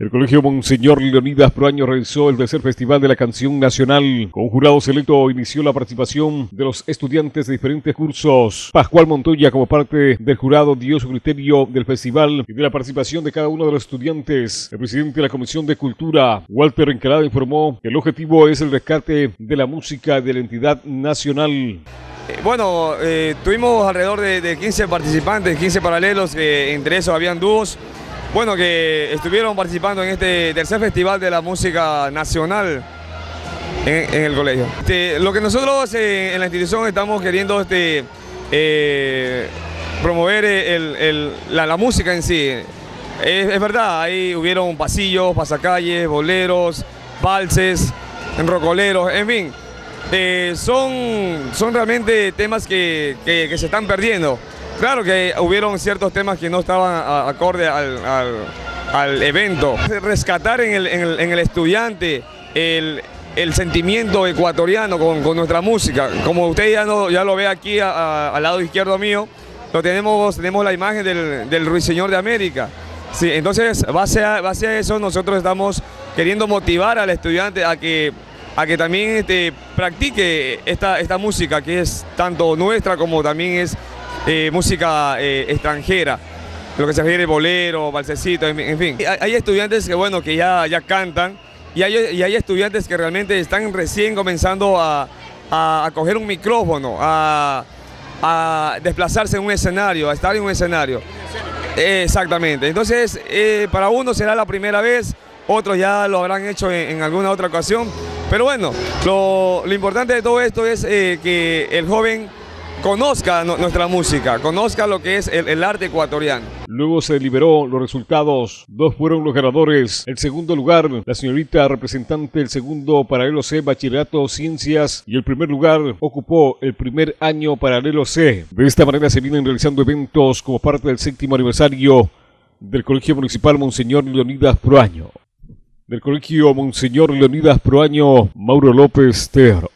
El Colegio Monseñor Leonidas Proaño realizó el tercer Festival de la Canción Nacional. Con jurado selecto inició la participación de los estudiantes de diferentes cursos. Pascual Montoya, como parte del jurado, dio su criterio del festival y de la participación de cada uno de los estudiantes. El presidente de la Comisión de Cultura, Walter Encalada, informó que el objetivo es el rescate de la música de la entidad nacional. Eh, bueno, eh, tuvimos alrededor de, 15 participantes, 15 paralelos, que entre esos habían dúos bueno, que estuvieron participando en este tercer festival de la música nacional en, el colegio. Este, lo que nosotros eh, en la institución estamos queriendo este, eh, promover la, música en sí. Es, verdad, ahí hubieron pasillos, pasacalles, boleros, valses, rocoleros, en fin. Eh, son, son realmente temas que se están perdiendo. Claro que hubieron ciertos temas que no estaban acorde al, evento. Rescatar en el, estudiante el, sentimiento ecuatoriano con, nuestra música. Como usted ya, ya lo ve aquí al lado izquierdo mío, lo tenemos, tenemos la imagen del, Ruiseñor de América. Sí, entonces, base a, base a eso, nosotros estamos queriendo motivar al estudiante a que a que también este, practique esta, esta música que es tanto nuestra como también es eh, música eh, extranjera, lo que se refiere bolero, balsecito, en, fin. Hay, estudiantes que, bueno, que ya, ya cantan y hay, estudiantes que realmente están recién comenzando a, coger un micrófono, a, desplazarse en un escenario, a estar en un escenario. Exactamente. Entonces, eh, para uno será la primera vez, otros ya lo habrán hecho en, alguna otra ocasión. Pero bueno, lo, importante de todo esto es que el joven conozca nuestra música, conozca lo que es el, arte ecuatoriano. Luego se liberó los resultados. Dos fueron los ganadores. El segundo lugar, la señorita representante del segundo paralelo C, Bachillerato Ciencias, y el primer lugar ocupó el primer año paralelo C. De esta manera se vienen realizando eventos como parte del séptimo aniversario del Colegio Municipal Monseñor Leonidas Proaño. Del Colegio Monseñor Leonidas Proaño, Mauro López Ter.